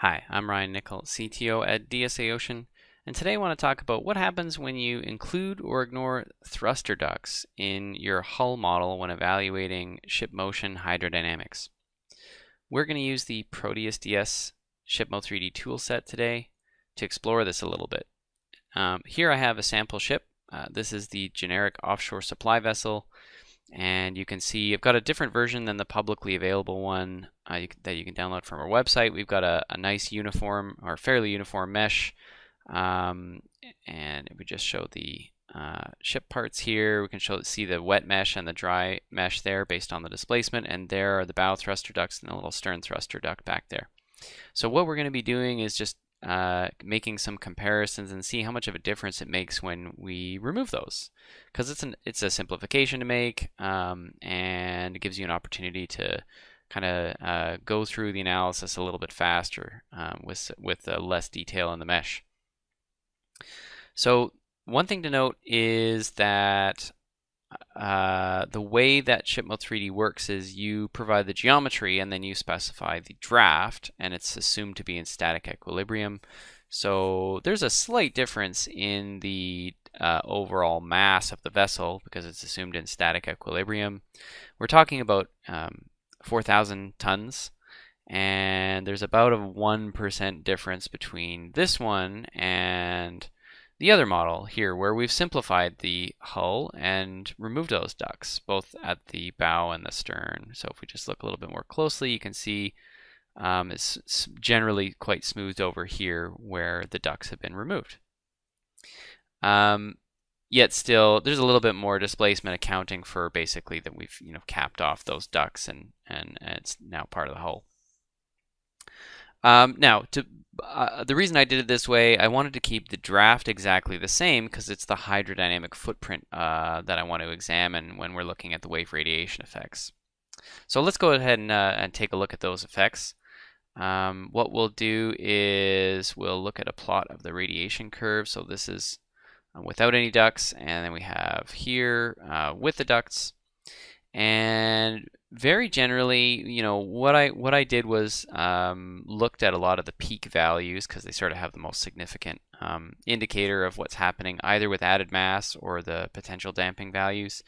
Hi, I'm Ryan Nicoll, CTO at DSA Ocean, and today I want to talk about what happens when you include or ignore thruster ducts in your hull model when evaluating ship motion hydrodynamics. We're going to use the ProteusDS ShipMo 3D toolset today to explore this a little bit. Um, here I have a sample ship. Uh, this is the generic offshore supply vessel and you can see I've got a different version than the publicly available one uh, you that you can download from our website. We've got a, a nice uniform or fairly uniform mesh um, and if we just show the uh, ship parts here. We can show see the wet mesh and the dry mesh there based on the displacement and there are the bow thruster ducts and a little stern thruster duct back there. So what we're going to be doing is just uh, making some comparisons and see how much of a difference it makes when we remove those because it's an it's a simplification to make um, and it gives you an opportunity to kind of uh, go through the analysis a little bit faster um, with with uh, less detail in the mesh. So one thing to note is that uh, the way that ShipMo 3D works is you provide the geometry and then you specify the draft and it's assumed to be in static equilibrium. So there's a slight difference in the uh, overall mass of the vessel because it's assumed in static equilibrium. We're talking about um, 4,000 tons and there's about a 1% difference between this one and the other model here where we've simplified the hull and removed those ducts both at the bow and the stern. So if we just look a little bit more closely you can see um, it's generally quite smoothed over here where the ducts have been removed. Um, yet still there's a little bit more displacement accounting for basically that we've you know capped off those ducts and, and, and it's now part of the hull. Um, now, to uh, the reason I did it this way, I wanted to keep the draft exactly the same because it's the hydrodynamic footprint uh, that I want to examine when we're looking at the wave radiation effects. So let's go ahead and, uh, and take a look at those effects. Um, what we'll do is we'll look at a plot of the radiation curve. So this is uh, without any ducts, and then we have here uh, with the ducts. And very generally, you know, what I what I did was um, looked at a lot of the peak values because they sort of have the most significant um, indicator of what's happening either with added mass or the potential damping values.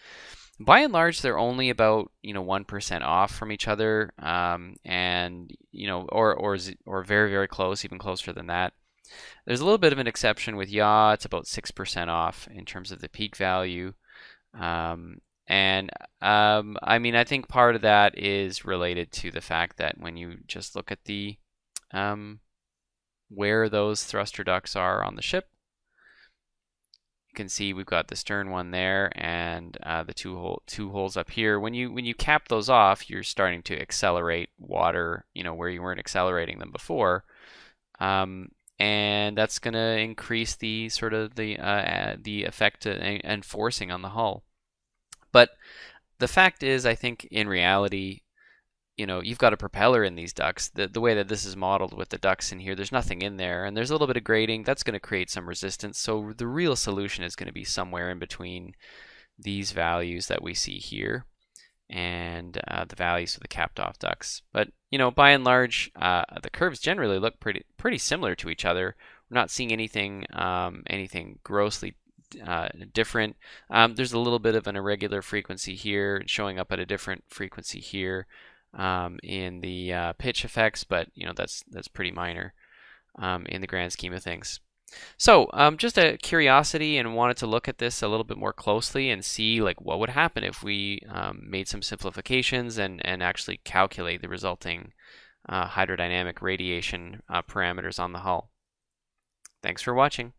By and large, they're only about you know one percent off from each other, um, and you know, or or or very very close, even closer than that. There's a little bit of an exception with yaw. It's about six percent off in terms of the peak value. Um, and um, I mean, I think part of that is related to the fact that when you just look at the um, where those thruster ducts are on the ship, you can see we've got the stern one there and uh, the two hole two holes up here. When you when you cap those off, you're starting to accelerate water, you know, where you weren't accelerating them before. Um, and that's going to increase the sort of the uh, the effect and forcing on the hull. But the fact is, I think in reality, you know, you've got a propeller in these ducts. The, the way that this is modeled with the ducts in here, there's nothing in there, and there's a little bit of grading. That's going to create some resistance. So the real solution is going to be somewhere in between these values that we see here and uh, the values for the capped off ducts. But you know, by and large, uh, the curves generally look pretty pretty similar to each other. We're not seeing anything um, anything grossly uh, different. Um, there's a little bit of an irregular frequency here, showing up at a different frequency here um, in the uh, pitch effects, but you know that's that's pretty minor um, in the grand scheme of things. So um, just a curiosity and wanted to look at this a little bit more closely and see like what would happen if we um, made some simplifications and, and actually calculate the resulting uh, hydrodynamic radiation uh, parameters on the hull. Thanks for watching.